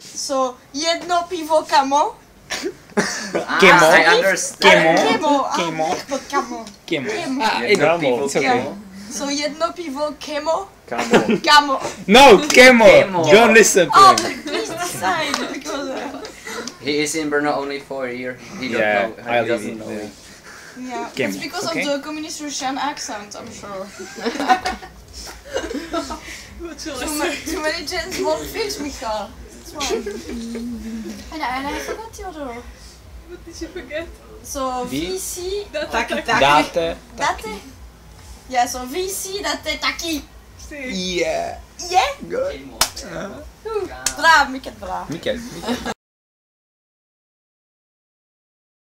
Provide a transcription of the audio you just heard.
So, jedno pivo kamo. Kemo. I understand. Kemo. Kemo. Kemo. To kamo. Kemo. Kemo. Ah, Jedno pivo kemo. So, jedno pivo kemo. Kamo. Kamo. No, Kemo. Kemo. Don't listen to Oh, him. please decide. Because, uh, He is in Brno only for a year. He don't Yeah, know. He doesn't know. there. yeah, Kemo, it's because okay. of the communist Russian accent, I'm sure. What shall I Too, say? ma- too many James Bond films, Michal. one. and, and I forgot the other. What did you forget? So VC. Date. Date. Date. Yeah, so VC, date, taki. Yeah. Yeah? Good. Uh -huh. Bra,